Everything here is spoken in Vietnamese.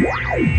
Yeah.